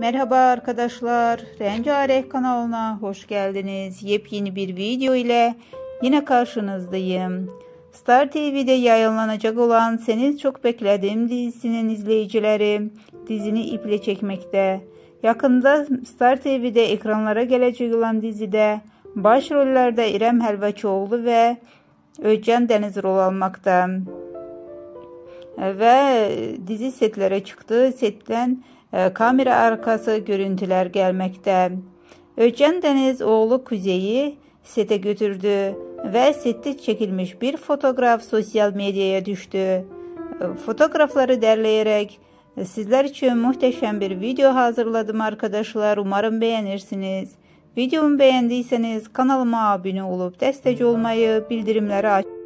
Merhaba arkadaşlar, Rengarenk kanalına hoş geldiniz. Yepyeni bir video ile yine karşınızdayım. Star TV'de yayınlanacak olan Seni Çok Beklediğim dizisinin izleyicileri dizini iple çekmekte. Yakında Star TV'de ekranlara gelecek olan dizide başrollerde İrem Helvaçoğlu ve Özcan Deniz rol almakta. Ve dizi setlere çıktı. Setten kamera arxası görüntülər gəlməkdə. Öcən Dəniz oğlu Kuzeyi setə götürdü və setdə çəkilmiş bir fotoqraf sosial mediaya düşdü. Fotoqrafları dərləyərək sizlər üçün möhtəşəm bir video hazırladım arkadaşlar. Umarım bəyənirsiniz. Videomu bəyəndiyseniz kanalıma abunə olub dəstək olmayı, bildirimləri açın.